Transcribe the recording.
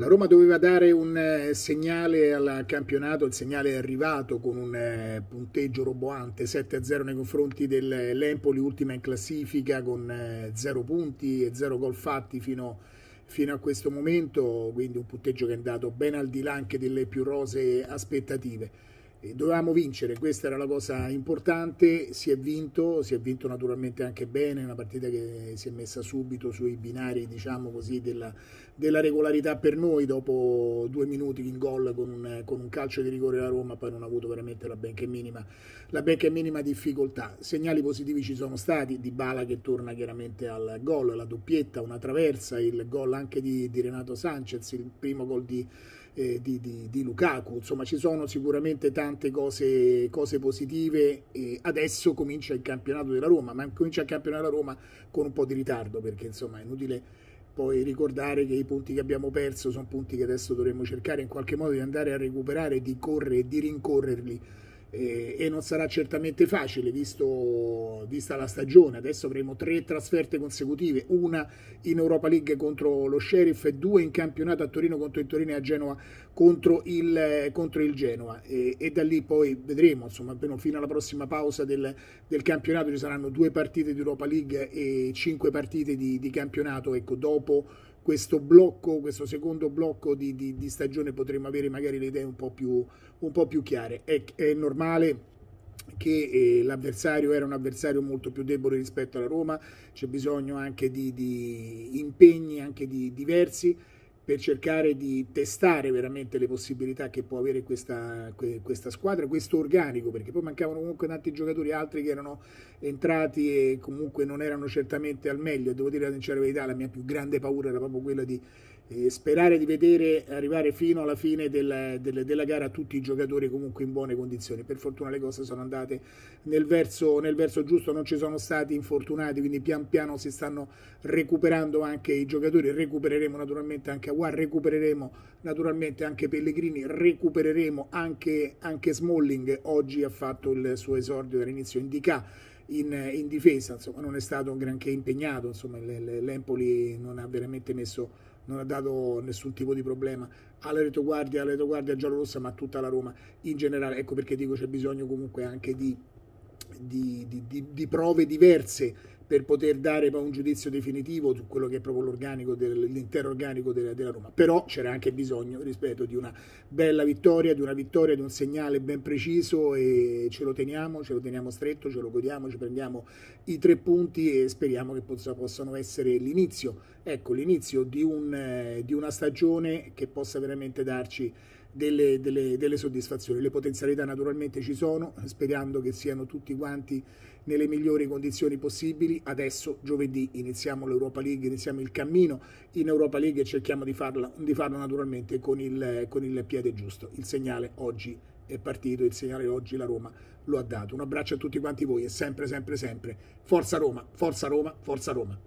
La Roma doveva dare un eh, segnale al campionato, il segnale è arrivato con un eh, punteggio roboante 7-0 nei confronti dell'Empoli, ultima in classifica con 0 eh, punti e 0 gol fatti fino, fino, a questo momento, quindi un punteggio che è andato ben al di là anche delle più rose aspettative dovevamo vincere, questa era la cosa importante, si è vinto, si è vinto naturalmente anche bene, una partita che si è messa subito sui binari diciamo così, della, della regolarità per noi, dopo due minuti in gol con un, con un, calcio di rigore la Roma, poi non ha avuto veramente la benché minima, la benché minima difficoltà. Segnali positivi ci sono stati, Di Bala che torna chiaramente al gol, la doppietta, una traversa, il gol anche di, di Renato Sanchez, il primo gol di eh, di, di, di, Lukaku, insomma ci sono sicuramente tante cose, cose positive e adesso comincia il campionato della Roma, ma comincia il campionato della Roma con un po' di ritardo perché insomma è inutile poi ricordare che i punti che abbiamo perso sono punti che adesso dovremmo cercare in qualche modo di andare a recuperare, di correre e di rincorrerli e non sarà certamente facile visto, vista la stagione. Adesso avremo tre trasferte consecutive, una in Europa League contro lo Sheriff e due in campionato a Torino contro il Torino e a Genova contro il, contro il Genoa e, e, da lì poi vedremo, insomma, fino alla prossima pausa del, del, campionato ci saranno due partite di Europa League e cinque partite di, di campionato, ecco, dopo questo blocco, questo secondo blocco di, di, di stagione potremo avere magari le idee un po' più, un po più chiare. È, è normale che eh, l'avversario era un avversario molto più debole rispetto alla Roma, c'è bisogno anche di, di impegni anche di diversi per cercare di testare veramente le possibilità che può avere questa, questa, squadra, questo organico, perché poi mancavano comunque tanti giocatori, altri che erano entrati e comunque non erano certamente al meglio. Devo dire la sincera verità, la mia più grande paura era proprio quella di eh, sperare di vedere arrivare fino alla fine del, del, della gara tutti i giocatori comunque in buone condizioni. Per fortuna le cose sono andate nel verso, nel verso giusto, non ci sono stati infortunati, quindi pian piano si stanno recuperando anche i giocatori, recupereremo naturalmente anche Aguar, recupereremo naturalmente anche Pellegrini, recupereremo anche, anche Smalling, oggi ha fatto il suo esordio dall'inizio in DK. In, in, difesa, insomma, non è stato un granché impegnato, insomma, l'Empoli non ha veramente messo non ha dato nessun tipo di problema alla retoguardia, alla retoguardia giallorossa, ma a tutta la Roma in generale. Ecco perché dico c'è bisogno comunque anche di, di, di, di prove diverse per poter dare un giudizio definitivo su quello che è proprio l'organico l'intero organico della, della, Roma. Però c'era anche bisogno, rispetto, di una bella vittoria, di una vittoria, di un segnale ben preciso e ce lo teniamo, ce lo teniamo stretto, ce lo godiamo, ci prendiamo i tre punti e speriamo che possa, possano essere l'inizio, ecco, l'inizio di, un, eh, di una stagione che possa veramente darci delle, delle, delle, soddisfazioni. Le potenzialità naturalmente ci sono, sperando che siano tutti quanti nelle migliori condizioni possibili. Adesso giovedì iniziamo l'Europa League, iniziamo il cammino in Europa League e cerchiamo di, farla, di farlo naturalmente con il, con il piede giusto. Il segnale oggi è partito, il segnale oggi la Roma lo ha dato. Un abbraccio a tutti quanti voi e sempre, sempre, sempre, forza Roma, forza Roma, forza Roma.